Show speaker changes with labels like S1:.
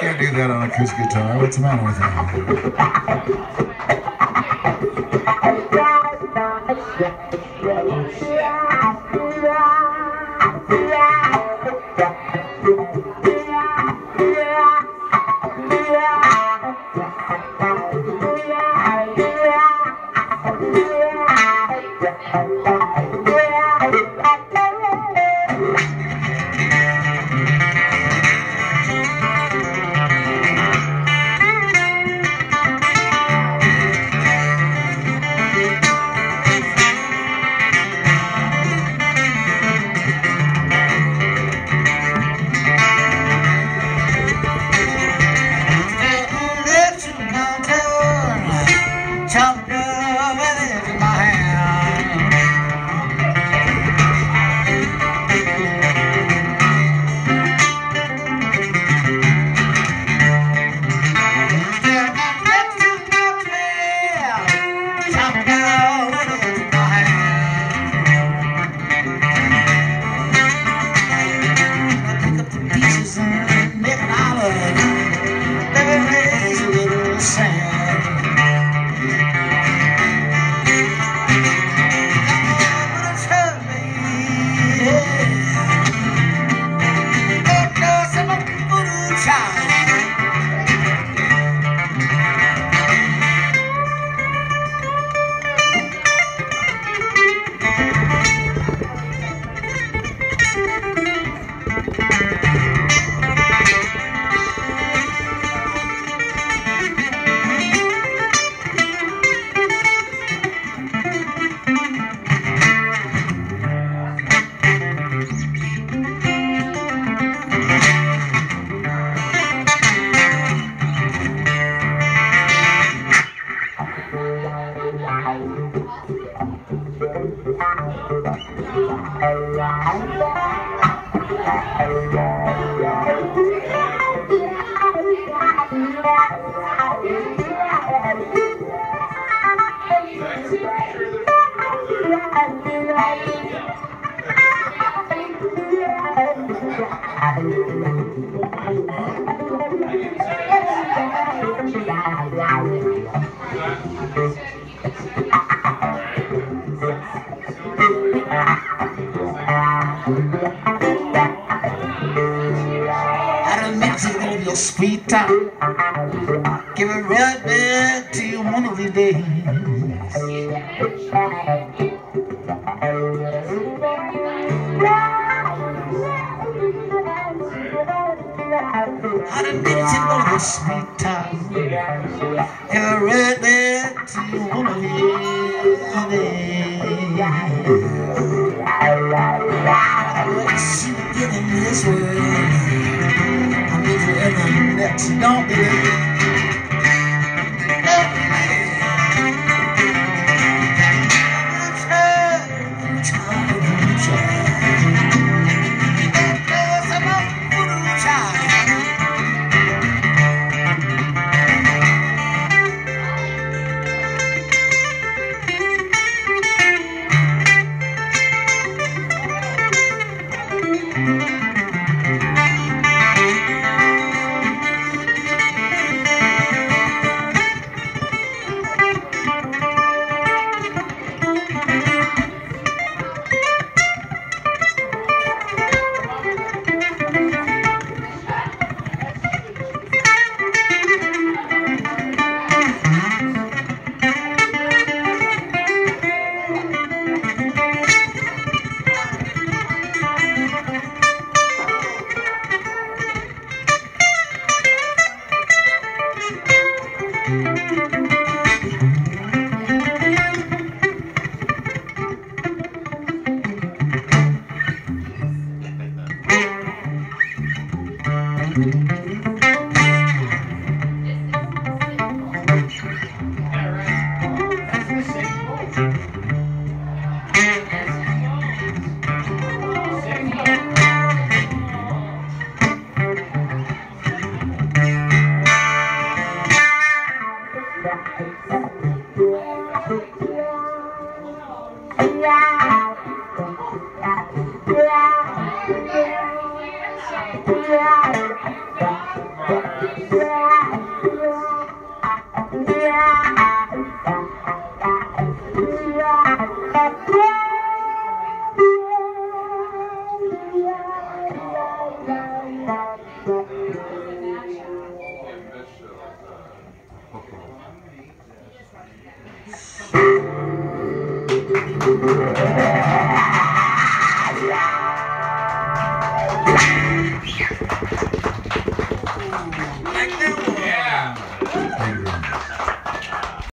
S1: Can't do that on a acoustic guitar. What's the matter with I
S2: I'll mix it on your sweet time. Give it right back to you one of these days. I done mix it on your sweet time. Give it right back to you one of these days. See you in this way. I need you in the next, don't be Yeah.